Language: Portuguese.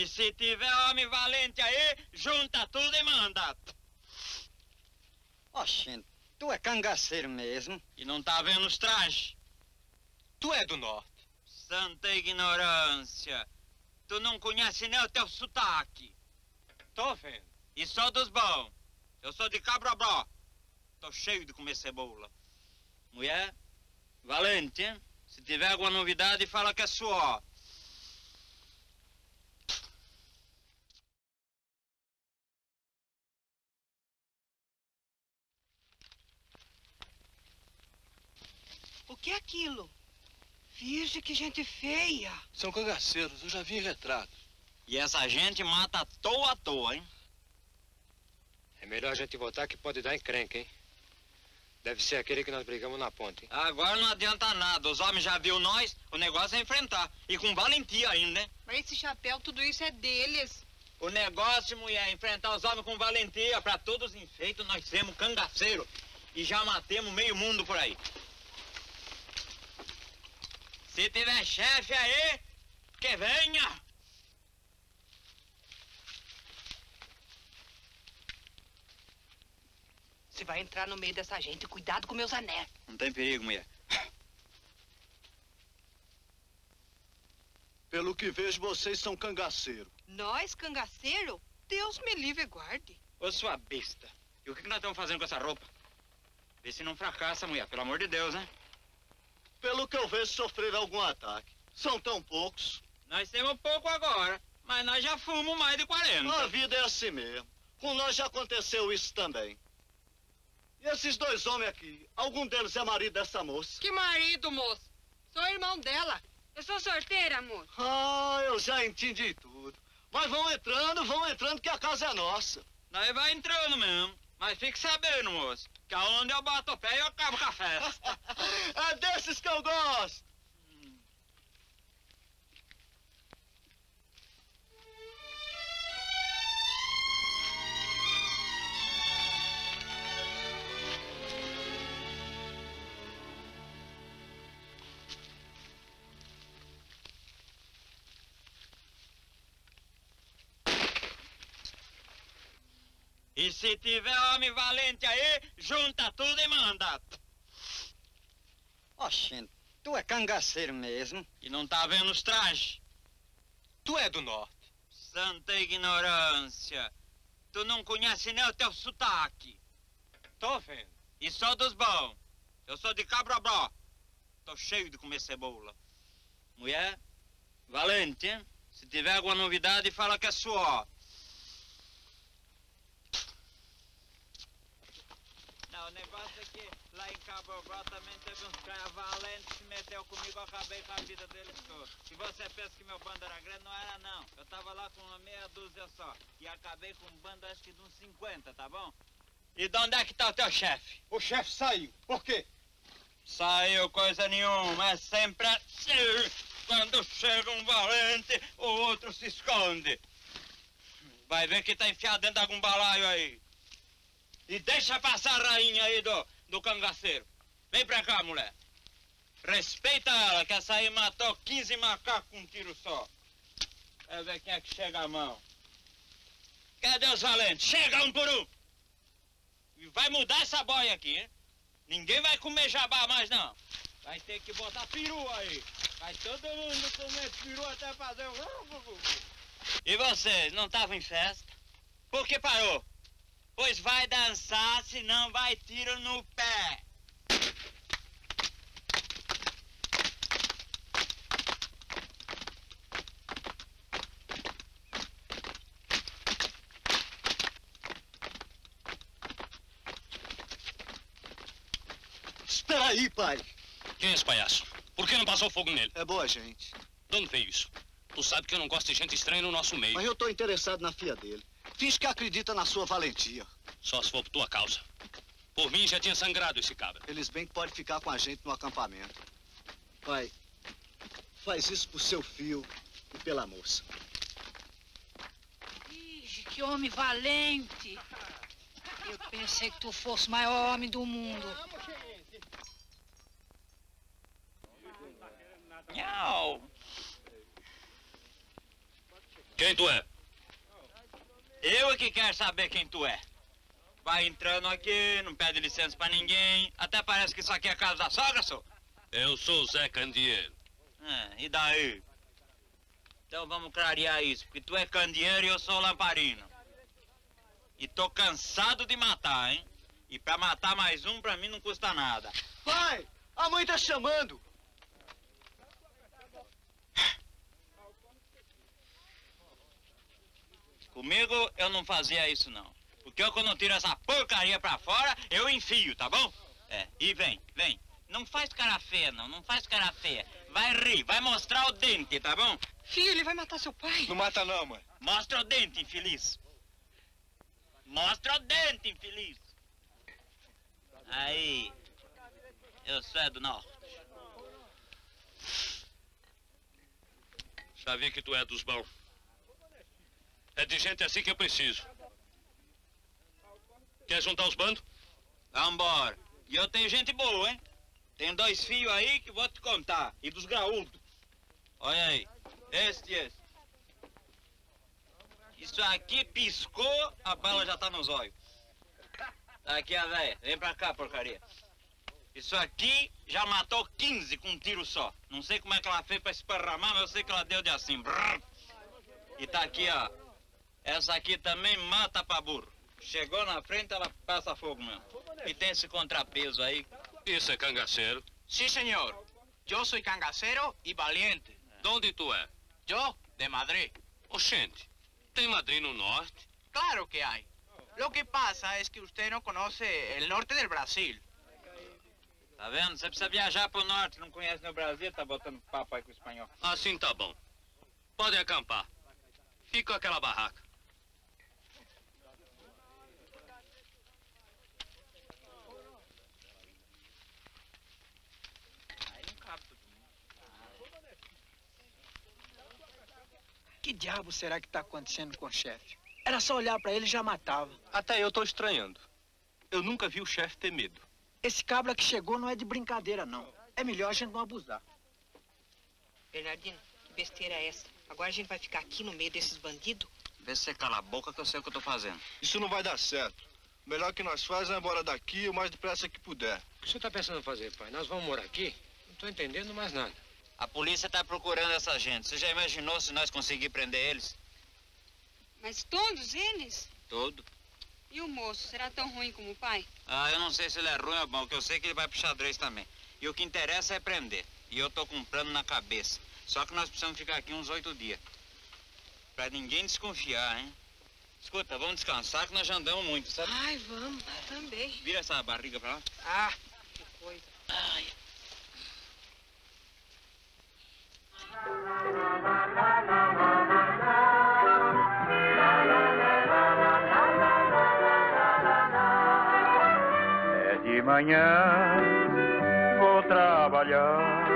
E se tiver homem valente aí, junta tudo e manda. Oxente, tu é cangaceiro mesmo. E não tá vendo os trajes? Tu é do norte. Santa ignorância. Tu não conhece nem o teu sotaque. Tô vendo. E só dos bons. Eu sou de Cabrobró. Tô cheio de comer cebola. Mulher, valente, hein? Se tiver alguma novidade, fala que é sua. Que é aquilo? Virgem, que gente feia. São cangaceiros, eu já vi em retrato. E essa gente mata à toa à toa, hein? É melhor a gente votar que pode dar encrenca, hein? Deve ser aquele que nós brigamos na ponte, hein? Agora não adianta nada. Os homens já viu nós, o negócio é enfrentar. E com valentia ainda, né? Mas esse chapéu, tudo isso é deles. O negócio, mulher, é enfrentar os homens com valentia. Pra todos os enfeitos, nós temos cangaceiro. E já matemos meio mundo por aí. Se tiver chefe aí, que venha. Você vai entrar no meio dessa gente. Cuidado com meus anéis. Não tem perigo, mulher. Pelo que vejo, vocês são cangaceiro. Nós, cangaceiro? Deus me livre e guarde. Ô, sua besta. E o que que nós estamos fazendo com essa roupa? Vê se não fracassa, mulher. Pelo amor de Deus, né? Pelo que eu vejo, sofreram algum ataque. São tão poucos. Nós temos pouco agora, mas nós já fumamos mais de 40. A vida é assim mesmo. Com nós já aconteceu isso também. E esses dois homens aqui, algum deles é marido dessa moça? Que marido, moço? Sou irmão dela. Eu sou sorteira, amor. Ah, eu já entendi tudo. Mas vão entrando, vão entrando que a casa é nossa. Nós vai entrando mesmo. Mas fique sabendo, moço, que aonde eu bato o pé, eu acabo com a festa. é desses que eu gosto. E se tiver homem valente aí, junta tudo e manda. Oxente, tu é cangaceiro mesmo. E não tá vendo os trajes? Tu é do norte. Santa ignorância. Tu não conhece nem o teu sotaque. Tô vendo. E só dos bons. Eu sou de Cabrobró. Tô cheio de comer cebola. Mulher, valente, hein? Se tiver alguma novidade, fala que é sua. Não, o negócio é que lá em Cabrobró também teve uns caras valentes que se meteu comigo, eu acabei com a vida deles todos. Se você pensa que meu bando era grande, não era não. Eu tava lá com uma meia dúzia só. E acabei com um bando acho que de uns 50, tá bom? E de onde é que tá o teu chefe? O chefe saiu. Por quê? Saiu coisa nenhuma, é sempre assim. Quando chega um valente, o outro se esconde. Vai ver que tá enfiado dentro de algum balaio aí. E deixa passar a rainha aí do, do cangaceiro. Vem pra cá, mulher. Respeita ela, que essa aí matou 15 macacos com um tiro só. Quer ver quem é que chega a mão. Cadê os valentes? Chega um por um. E vai mudar essa boia aqui, hein? Ninguém vai comer jabá mais, não. Vai ter que botar peru aí. Vai todo mundo comer peru até fazer o... E vocês, não estavam em festa? Por que parou? Pois vai dançar, senão vai tiro no pé. Espera aí, pai. Quem é esse palhaço? Por que não passou fogo nele? É boa gente. De onde veio isso? Tu sabe que eu não gosto de gente estranha no nosso meio. Mas eu tô interessado na filha dele. Finge que acredita na sua valentia. Só se for por tua causa. Por mim já tinha sangrado esse cabra. Eles bem que pode ficar com a gente no acampamento. Pai, faz isso por seu filho e pela moça. Ixi, que homem valente! Eu pensei que tu fosse o maior homem do mundo. Não. Quem tu é? Eu é que quero saber quem tu é. Vai entrando aqui, não pede licença pra ninguém. Até parece que isso aqui é a casa da sogra, só. Eu sou o Zé Candeeiro. É, e daí? Então vamos clarear isso, porque tu é candeeiro e eu sou lamparino. E tô cansado de matar, hein? E pra matar mais um, pra mim não custa nada. Pai, a mãe tá chamando. Comigo eu não fazia isso não. Porque eu quando tiro essa porcaria pra fora, eu enfio, tá bom? É, e vem, vem. Não faz cara feia não, não faz cara feia. Vai rir, vai mostrar o dente, tá bom? Filho, ele vai matar seu pai. Não mata não, mãe. Mostra o dente, infeliz. Mostra o dente, infeliz. Aí. Eu sou é do norte. Já vi que tu é dos bons. É de gente assim que eu preciso. Quer juntar os bandos? Vambora. E eu tenho gente boa, hein? Tenho dois filhos aí que vou te contar. E dos graúdos. Olha aí. Este e este. Isso aqui piscou, a bala já tá nos olhos. Tá aqui a véia. Vem pra cá, porcaria. Isso aqui já matou 15 com um tiro só. Não sei como é que ela fez pra esparramar, mas eu sei que ela deu de assim. E tá aqui, ó. Essa aqui também mata pra burro. Chegou na frente, ela passa fogo mesmo. E tem esse contrapeso aí. Isso é cangaceiro. Sí, señor. Yo soy cangacero y valiente. De onde tu é? Yo, de Madrid. Oxente, tem Madrid no norte? Claro que hay. Lo que pasa es que usted no conoce el norte del Brasil. Tá vendo? Você precisa viajar pro norte, não conhece no Brasil, tá botando papo aí com o espanhol. Assim tá bom. Podem acampar. Fica aquela barraca. Aí não cabe todo mundo. Que diabo será que tá acontecendo com o chefe? Era só olhar pra ele e já matava. Até eu tô estranhando. Eu nunca vi o chefe ter medo. Esse cabra que chegou não é de brincadeira, não. É melhor a gente não abusar. Bernardino, que besteira é essa? Agora a gente vai ficar aqui no meio desses bandidos? Vê se você cala a boca que eu sei o que eu tô fazendo. Isso não vai dar certo. O melhor que nós faz é ir embora daqui o mais depressa que puder. O que você está pensando em fazer, pai? Nós vamos morar aqui? Não estou entendendo mais nada. A polícia tá procurando essa gente. Você já imaginou se nós conseguir prender eles? Mas todos eles? Todo. E o moço, será tão ruim como o pai? Ah, eu não sei se ele é ruim ou bom, que eu sei que ele vai pro xadrez também. E o que interessa é prender. E eu tô com um plano na cabeça. Só que nós precisamos ficar aqui uns oito dias. Pra ninguém desconfiar, hein? Escuta, vamos descansar que nós já andamos muito, sabe? Ai, vamos. Também. Vira essa barriga pra lá. Ah, que coisa. Ai. De manhã, vou trabalhar